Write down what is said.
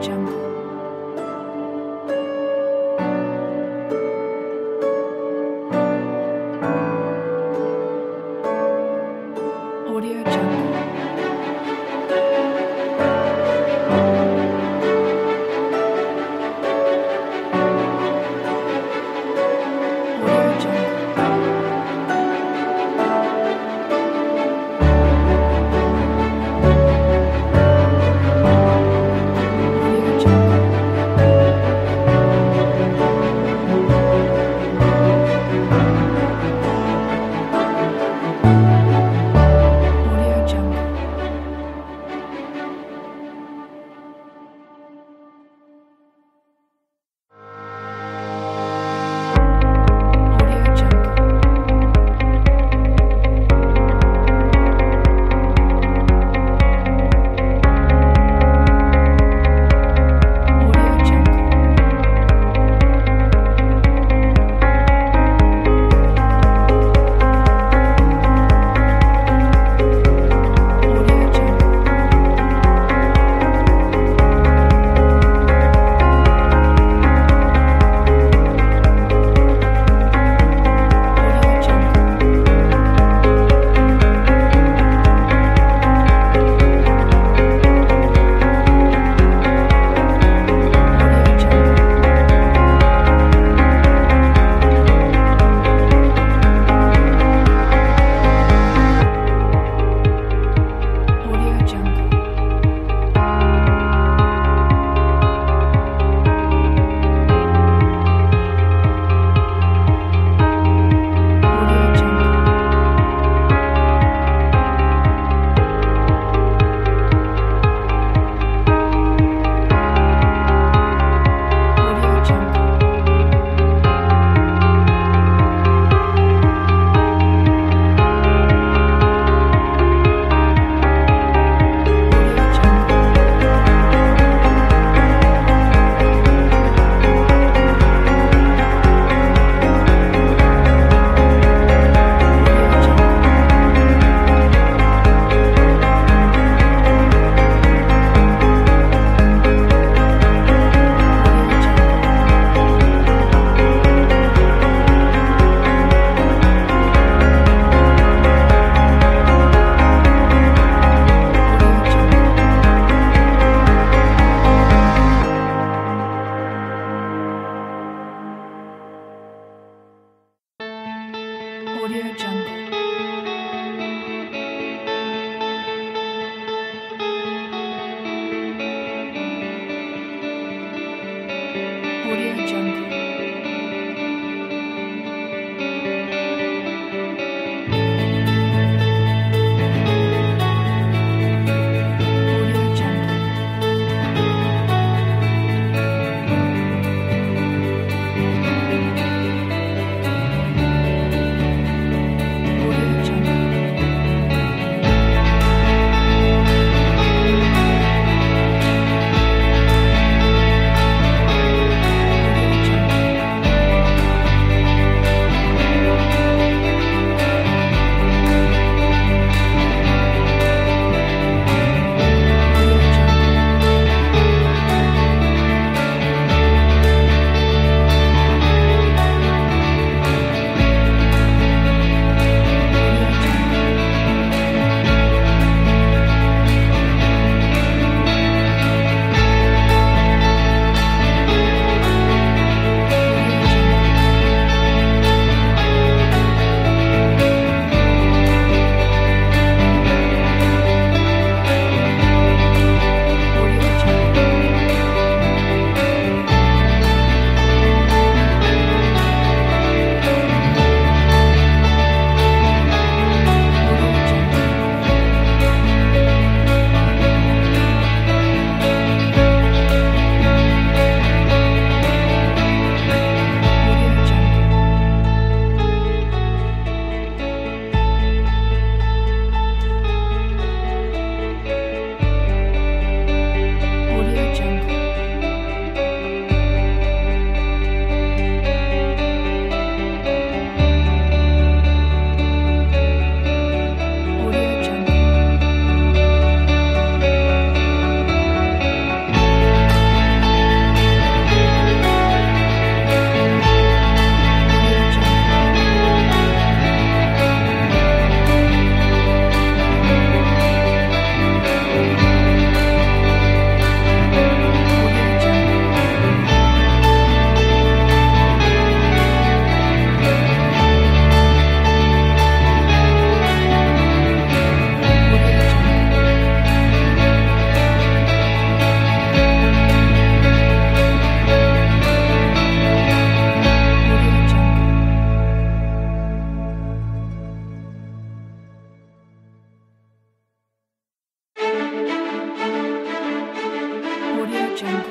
Jungle. Audio Jungle. Jump.